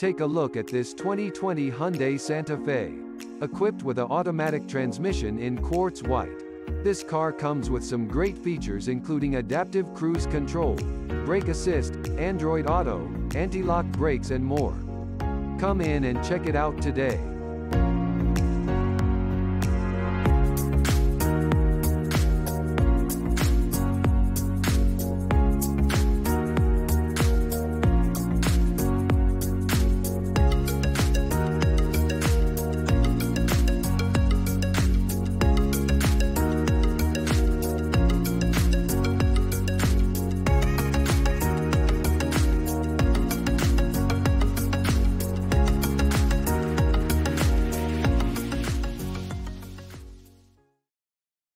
Take a look at this 2020 Hyundai Santa Fe. Equipped with an automatic transmission in quartz white. This car comes with some great features including adaptive cruise control, brake assist, Android Auto, anti-lock brakes and more. Come in and check it out today.